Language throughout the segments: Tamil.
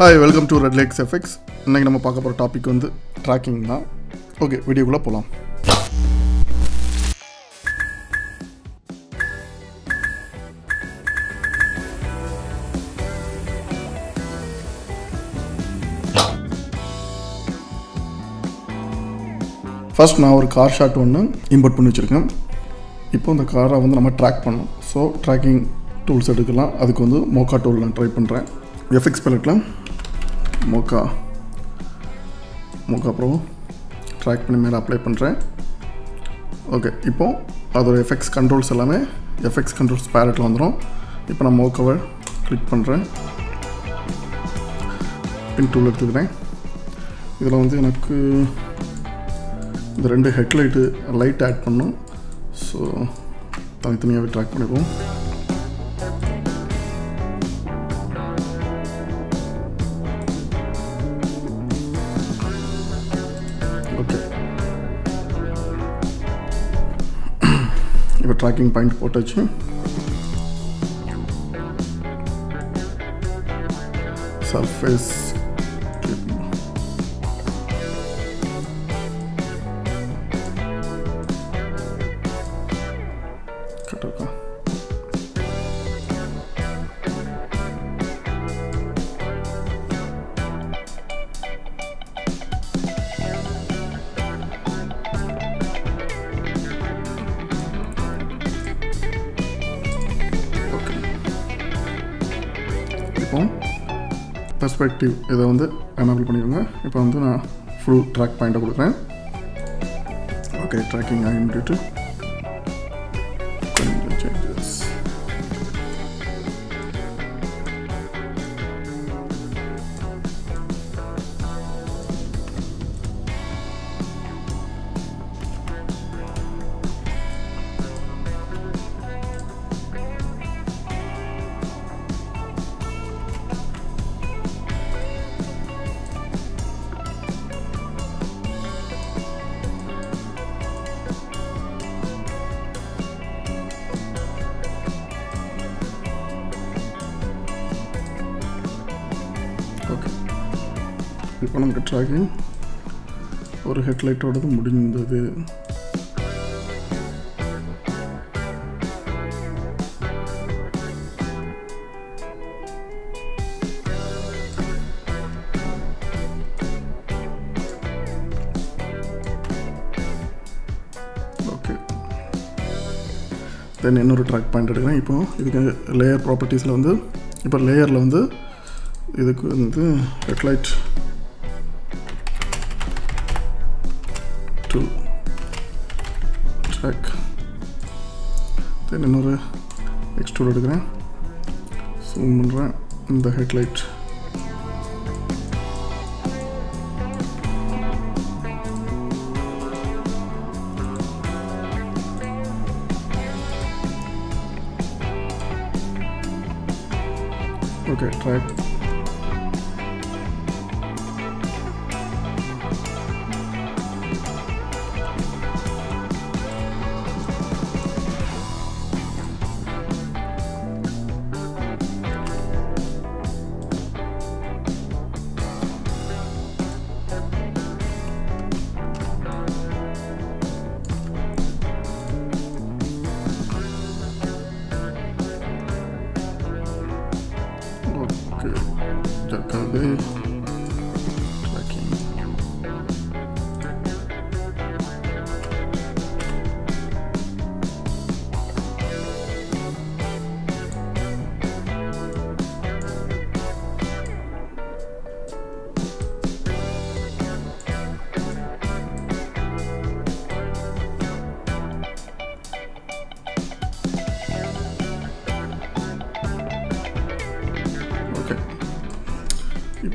Hi welcome to Red Lakes Effects இன்றைக்கி நம்ம பார்க்க போகிற டாபிக் வந்து ட்ராக்கிங் தான். ஓகே வீடியோக்குள்ளே போகலாம் ஃபஸ்ட் நான் ஒரு கார் ஷாட் ஒன்று இம்போர்ட் பண்ணி வச்சுருக்கேன். இப்போ இந்த காரை வந்து நம்ம ட்ராக் பண்ணணும். ஸோ ட்ராக்கிங் டூல்ஸ் எடுக்கலாம். அதுக்கு வந்து மோக்கா டூல் நான் ட்ரை பண்ணுறேன் எஃப்எக்ஸ் பேலட்டில் மோக்கா மோக்கா ப்ரோ ட்ராக் பண்ணி மேலே அப்ளை பண்ணுறேன் ஓகே இப்போது அதோட எஃபெக்ட்ஸ் கண்ட்ரோல்ஸ் எல்லாமே எஃபெக்ட்ஸ் கண்ட்ரோல்ஸ் பேரட்டில் வந்துடும் இப்போ நான் மோக்காவை கிளிக் பண்ணுறேன் பின் டூல் எடுத்துக்கிறேன். இதில் வந்து எனக்கு இந்த ரெண்டு ஹெட்லைட்டு லைட் ஆட் பண்ணும். ஸோ தனித்தனியாகவே ட்ராக் பண்ணிடுவோம். இப்போ ட்ராக்கிங் பாயிண்ட் போட்டாச்சு சர்ஃபேஸ் பெர்ஸ்பெக்டிவ் இதை வந்து எனபிள் பண்ணிடுங்க. இப்போ வந்து நான் ஃபுல் ட்ராக் பாயிண்ட்டை கொடுக்குறேன். ஓகே ட்ராக்கிங் ஆகிட்டு பணம் கட்டாகி ட்ராக்கிங் ஒரு ஹெட்லைட்டோடது முடிந்தது. ஓகே தென் இன்னொரு ட்ராக் பாயிண்ட் எடுக்கிறேன். இப்போது இதுக்கு லேயர் ப்ராப்பர்ட்டிஸில் வந்து இப்போ லேயரில் வந்து இதுக்கு வந்து ஹெட்லைட் ட்ராக் தென் இன்னொரு எக்ஸ்ட்ரூட் எடுக்கிறேன். ஜூம் பண்ணுறேன் இந்த ஹெட்லைட் ஓகே ட்ராக்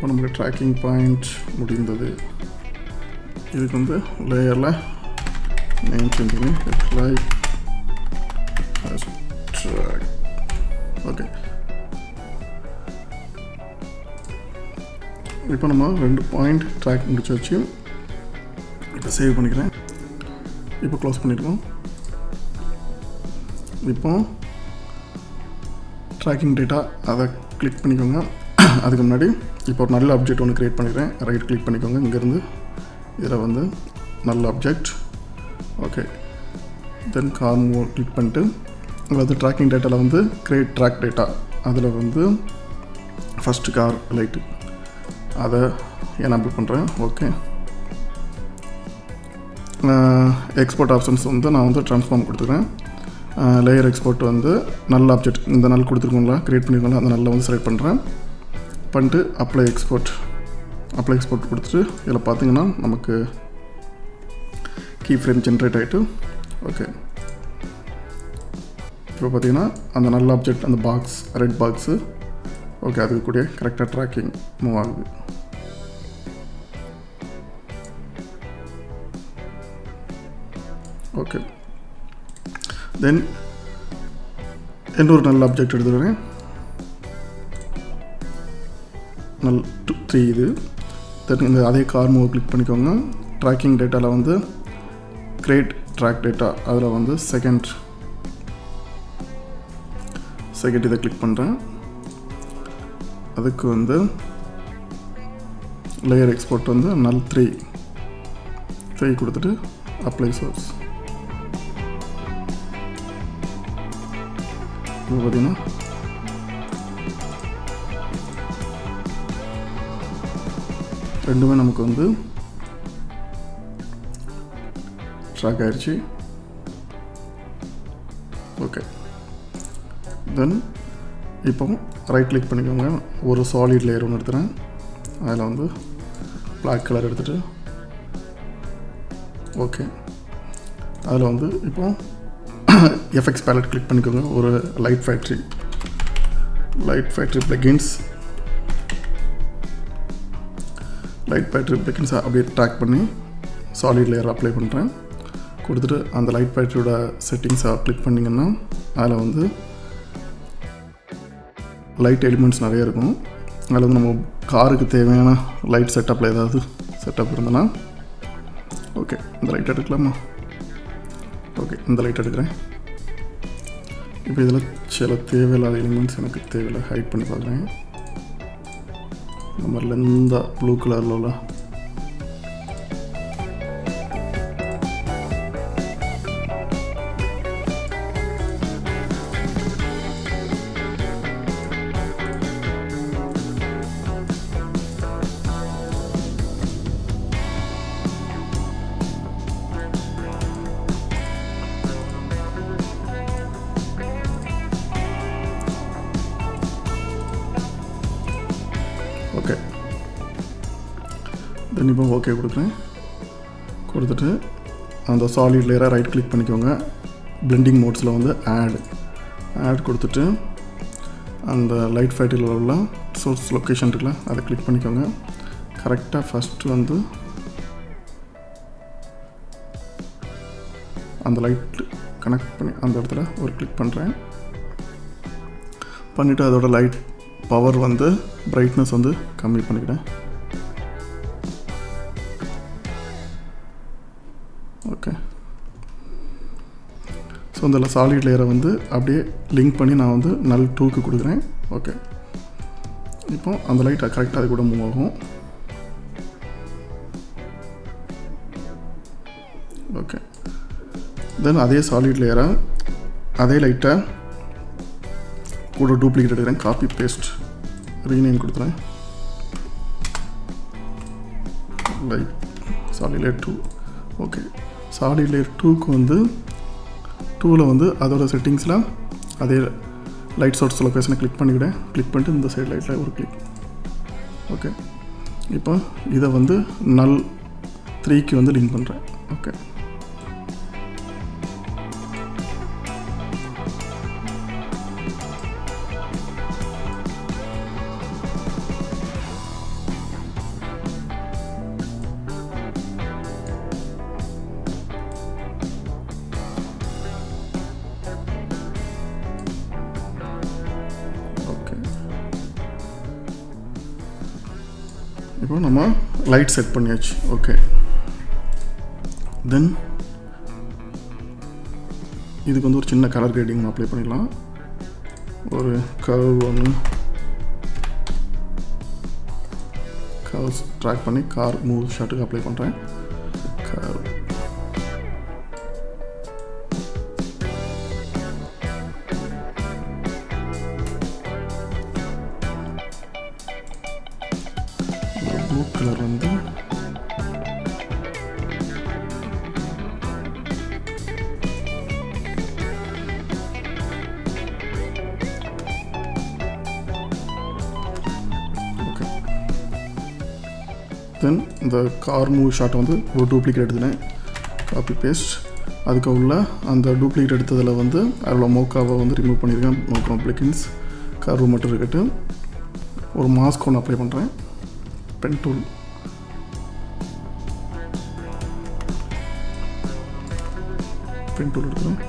இப்போ நம்மளுக்கு ட்ராக்கிங் பாயிண்ட் முடிந்தது. இதுக்கு வந்து லேயரில் நேம் சேஞ்ச் பண்ணி லைக் ட்ராக் ஓகே இப்போ நம்ம ரெண்டு பாயிண்ட் ட்ராக் முடிச்சாச்சு. இப்போ சேவ் பண்ணிக்கிறேன். இப்போ க்ளோஸ் பண்ணிடுவோம். இப்போ ட்ராக்கிங் டேட்டா அதை கிளிக் பண்ணிக்கோங்க. அதுக்கு முன்னாடி இப்போ ஒரு நல்ல அப்ஜெக்ட் ஒன்று க்ரியேட் பண்ணிக்கிறேன் ரைட் கிளிக் பண்ணிக்கோங்க. இங்கேருந்து இதில் வந்து நல்ல object okay then car move click பண்ணிட்டு அதாவது ட்ராக்கிங் டேட்டாவில் வந்து க்ரியேட் ட்ராக் டேட்டா அதில் வந்து ஃபஸ்ட்டு கார் லைட்டு அதை எனபிள் பண்ணுறேன் ஓகே எக்ஸ்போர்ட் ஆப்ஷன்ஸ் வந்து நான் வந்து ட்ரான்ஸ்ஃபார்ம் கொடுத்துக்கிறேன். லேயர் எக்ஸ்போர்ட் வந்து நல்ல ஆப்ஜெக்ட் இந்த நாள் கொடுத்துருக்கோங்களா க்ரியேட் பண்ணியிருக்கோங்களா அந்த நல்ல வந்து செலக்ட் பண்ணுறேன் பண்ணிட்டு அப்ளை எக்ஸ்போர்ட் அப்ளை எக்ஸ்போர்ட் கொடுத்துட்டு இதில் பார்த்தீங்கன்னா நமக்கு கீ ஃப்ரேம் ஜென்ரேட் ஆகிட்டு ஓகே இப்போ பார்த்தீங்கன்னா அந்த நல்ல ஆப்ஜெக்ட் அந்த பாக்ஸ் ரெட் பாக்ஸு ஓகே அதுக்கு கூட கரெக்டாக ட்ராக்கிங் மூவ் ஆகுது. ஓகே தென் இன்னொரு நல்ல ஆப்ஜெக்ட் எடுத்துக்கிறேன். நல் டூ த்ரீ இது தென் இந்த அதே கார் மூவ் கிளிக் பண்ணிக்கோங்க. ட்ராக்கிங் டேட்டாவில் வந்து கிரேட் ட்ராக் டேட்டா அதில் வந்து செகண்ட் செகண்ட் இதை கிளிக் பண்ணுறேன் அதுக்கு வந்து லேயர் எக்ஸ்போர்ட் வந்து நல் த்ரீ த்ரீ கொடுத்துட்டு அப்ளை சோர்ஸ் இப்போ பார்த்தீங்கன்னா ரெண்டுமே நமக்கு வந்து ட்ராக் ஆயிடுச்சு ஓகே தென் இப்போ ரைட் கிளிக் பண்ணிக்கோங்க. ஒரு சாலிட் லேயர் ஒன்று எடுத்துகிறேன் அதில் வந்து பிளாக் கலர் எடுத்துகிட்டு ஓகே அதில் வந்து இப்போ எஃப்எக்ஸ் பேலட் கிளிக் பண்ணிக்கோங்க. ஒரு light factory light factory plugins light battery பிளகின்ஸை அப்படியே ட்ராக் பண்ணி சாலிட் லேயர் அப்ளை பண்ணுறேன் கொடுத்துட்டு அந்த லைட் பேட்ரியோட செட்டிங்ஸை கிளிக் பண்ணிங்கன்னா அதில் வந்து லைட் எலிமெண்ட்ஸ் நிறைய இருக்கும். அதில் வந்து நம்ம காருக்கு தேவையான லைட் செட்டப்பில் ஏதாவது செட்டப் இருந்ததுன்னா ஓகே இந்த லைட் எடுக்கலாமா? ஓகே இந்த லைட் எடுக்கிறேன். இப்போ இதில் சில தேவையில்லாத எலிமெண்ட்ஸ் எனக்கு தேவையில்லை ஹைட் பண்ணி பார்க்குறேன். മല്ലന്ത ബ്ലൂ കളറിലുള്ള கண்டிப்பாக ஓகே கொடுக்குறேன். கொடுத்துட்டு அந்த சாலிட் லேயராக ரைட் கிளிக் பண்ணிக்கோங்க. பிளெண்டிங் மோட்ஸில் வந்து ஆட் ஆட் கொடுத்துட்டு அந்த லைட் ஃபேட்டில் உள்ள சோர்ஸ் லொக்கேஷன் இருக்குல்ல அதை கிளிக் பண்ணிக்கோங்க. கரெக்டாக ஃபஸ்ட்டு வந்து அந்த லைட் கனெக்ட் பண்ணி அந்த இடத்துல ஒரு கிளிக் பண்ணுறேன் பண்ணிவிட்டு அதோட லைட் பவர் வந்து பிரைட்னஸ் வந்து கம்மி பண்ணிக்கிறேன். ஸோ இந்த சாலிட் லேயரை வந்து அப்படியே லிங்க் பண்ணி நான் வந்து நல் டூக்கு கொடுக்குறேன். ஓகே இப்போ அந்த லைட் கரெக்டாக அது கூட மூவ் ஆகும். ஓகே தென் அதே சாலிட் லேயரை அதே லைட்டை கூட டூப்ளிகேட் எடுக்கிறேன். காப்பி பேஸ்ட் ரீநேம் கொடுத்துறேன் light solid layer two okay solid layer டூக்கு வந்து டூவில் வந்து அதோட செட்டிங்ஸில் அதே லைட் சோர்ஸ் லொக்கேஷனை கிளிக் பண்ணிக்கிறேன் கிளிக் பண்ணிட்டு இந்த சைடு லைட்டில் ஒரு கிளிக் ஓகே இப்போ இதை வந்து நல் த்ரீக்கு வந்து லிங்க் பண்ணுறேன் ஓகே லைட் செட் பண்ணியாச்சு. ஓகே தென் இதுக்கு வந்து ஒரு சின்ன கலர் கிரேடிங் அப்ளை பண்ணிடலாம். ஒரு கர்வ் ஒன்று கர்வ்ஸ் ட்ராக் பண்ணி கார் மூவ் ஷாட்டுக்கு அப்ளை பண்ணுறேன் இந்த கார் மூவ் ஷாட் வந்து ஒரு டூப்ளிகேட் எடுத்துனேன் காப்பி பேஸ்ட் அதுக்கு உள்ள அந்த டூப்ளிகேட் எடுத்ததில் வந்து அதில் மோக்காவை வந்து ரிமூவ் பண்ணியிருக்கேன். மோக்கா பிளிக்கின்ஸ் கர்வு மட்டும் இருக்கட்டு ஒரு மாஸ்க் ஒன்று அப்ளை பண்ணுறேன் பென் டூல் பென் டூல் எடுக்கிறேன்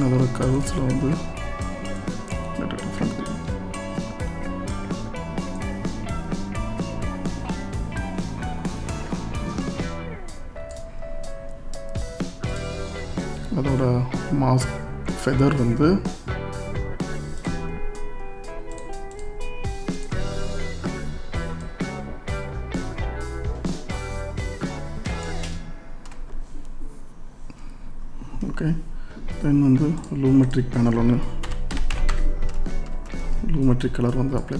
அதோட கர்வ்ஸில் வந்து அதோட மாஸ்க் ஃபெதர் வந்து லூமெட்ரிக் பேனல் ஒன்று லூமெட்ரிக் கலர் வந்து அப்ளை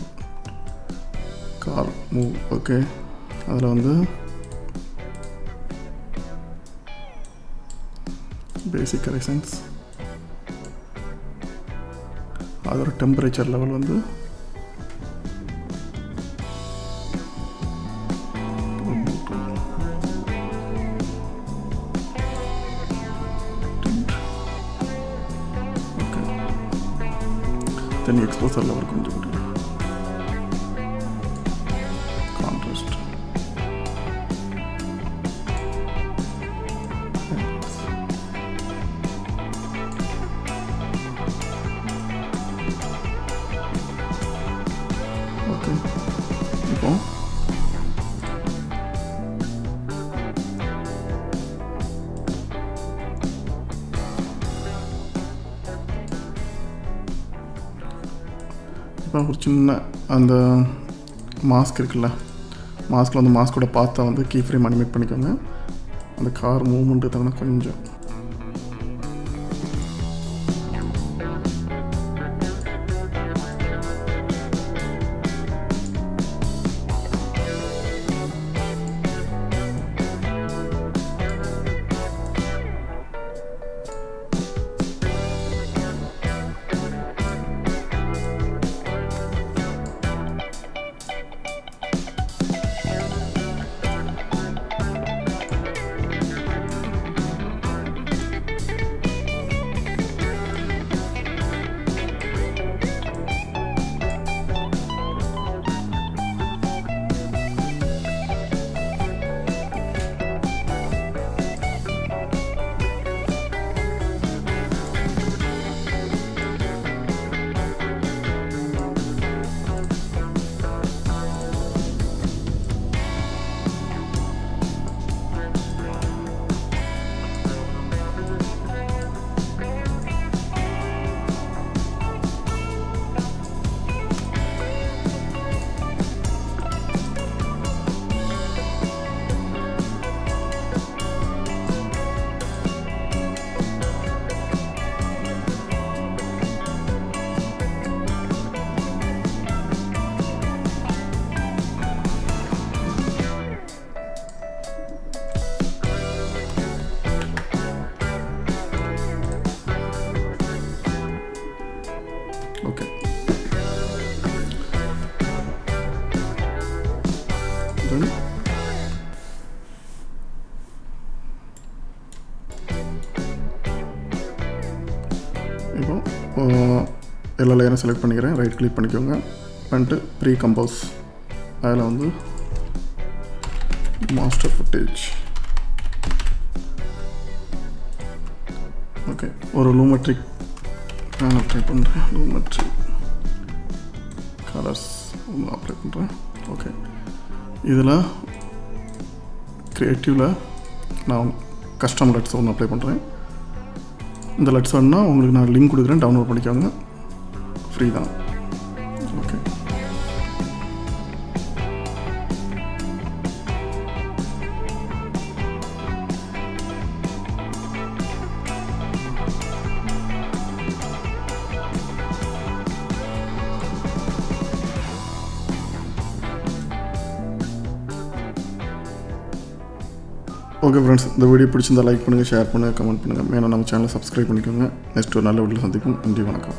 கார் மூவ் ஓகே அதில் வந்து பேசிக் கரெக்ஷன்ஸ் அதோட டெம்பரேச்சர் லெவல் வந்து அப்புறம் ஒரு சின்ன அந்த மாஸ்க் இருக்குல்ல? மாஸ்கில் வந்து மாஸ்கோட பார்த்தா வந்து கீ ஃப்ரேம் அனிமேட் பண்ணிக்கோங்க. அந்த கார் மூவ்மெண்ட் தவிர கொஞ்சம் எல்லா செலக்ட் பண்ணிக்கிறேன். ரைட் கிளிக் பண்ணிக்கோங்க. பண்ணிட்டு ப்ரீ கம்போஸ் அதில் வந்து மாஸ்டர் ஃபுட்டேஜ் ஓகே ஒரு லூமெட்ரிக் நான் ட்ரை பண்ணுறேன் லூமெட்ரிக் கலர்ஸ் ஒன்று அப்ளை பண்ணுறேன் ஓகே இதில் க்ரியேட்டிவில் நான் கஸ்டம் லெட்ஸ் ஒன்று அப்ளை பண்ணுறேன் இந்த லெட்ஸ் வேணுன்னா உங்களுக்கு நான் லிங்க் கொடுக்குறேன். டவுன்லோட் பண்ணிக்கோங்க. ஃப்ரீ தான். ஓகே ஓகே ஃப்ரெண்ட்ஸ் இந்த வீடியோ பிடிச்சிருந்தா லைக் பண்ணுங்கள் ஷேர் பண்ணுங்கள் கமெண்ட் பண்ணுங்கள் மேலும் நம்ம சேனலை சப்ஸ்கிரைப் பண்ணிக்கோங்க. நெக்ஸ்ட் ஒரு நல்ல வீட்டில் சந்திப்போம். நன்றி வணக்கம்.